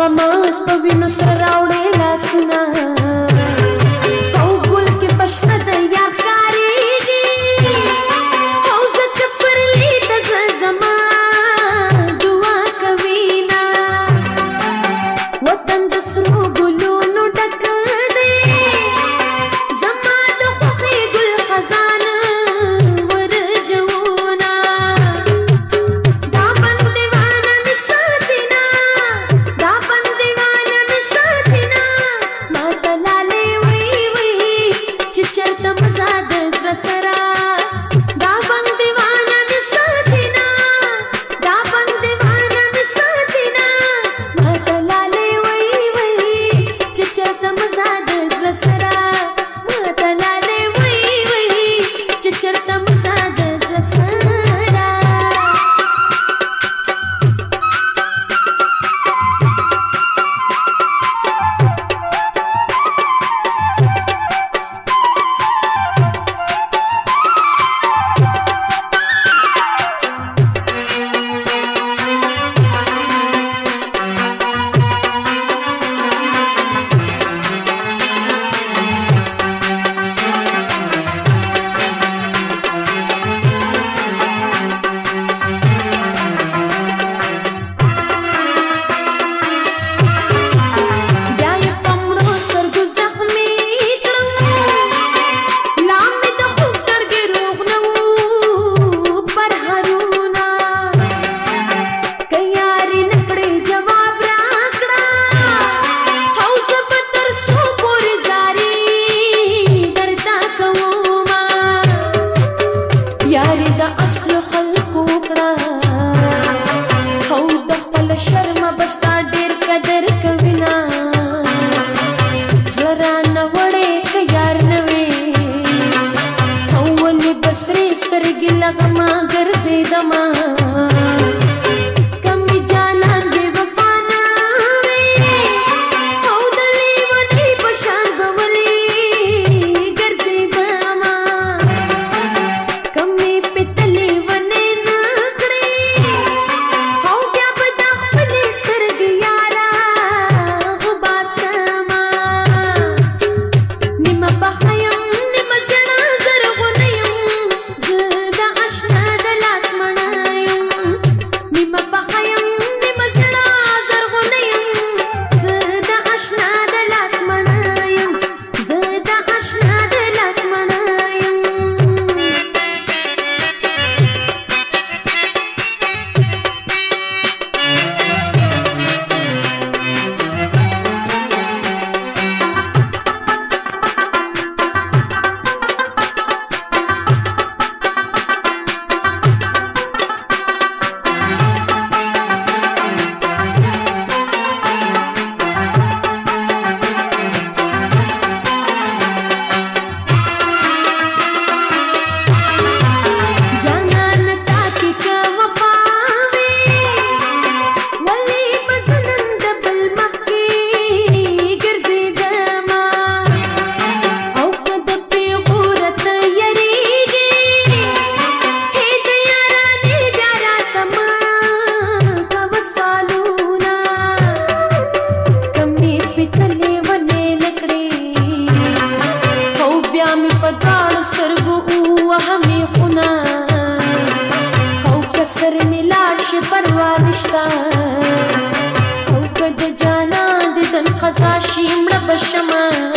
fama, después vino साक्षी न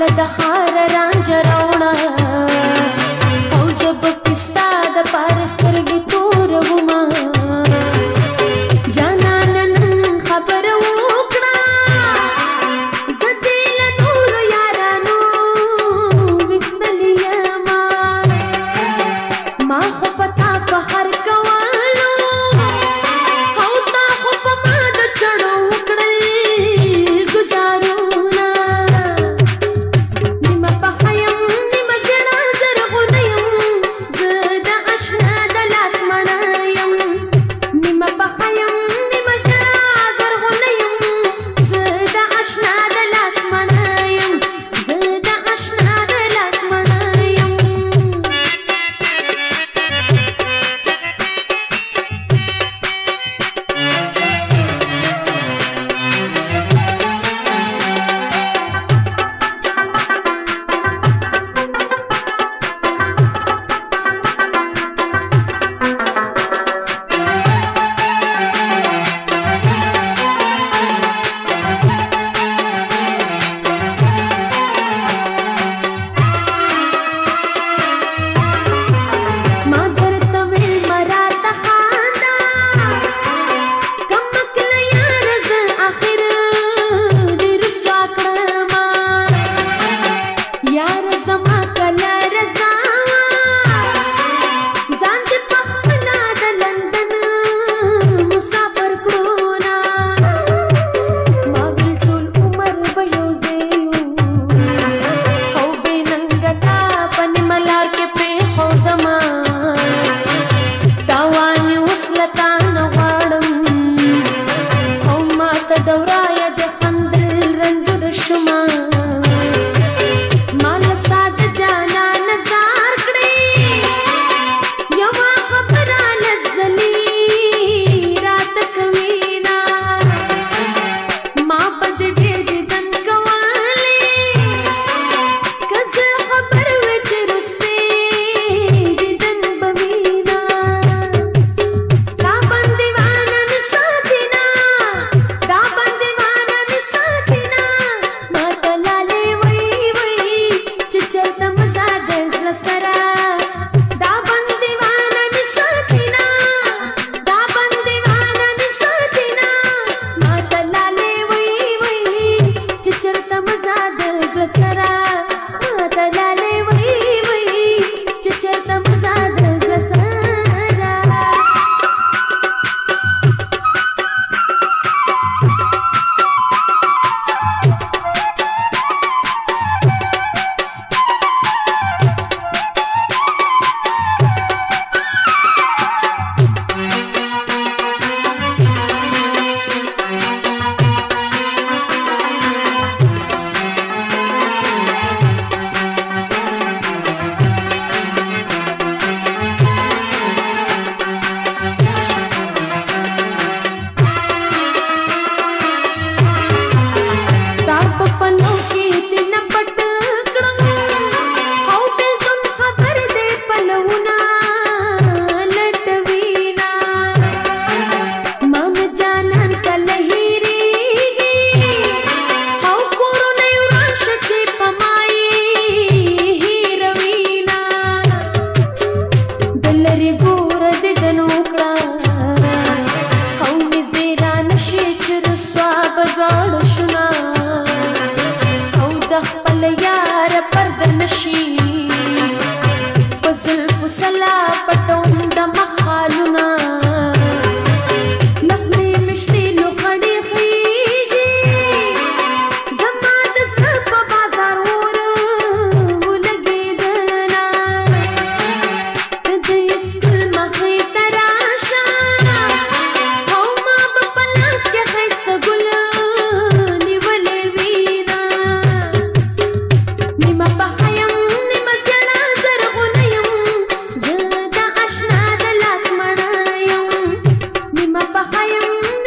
महा காயம்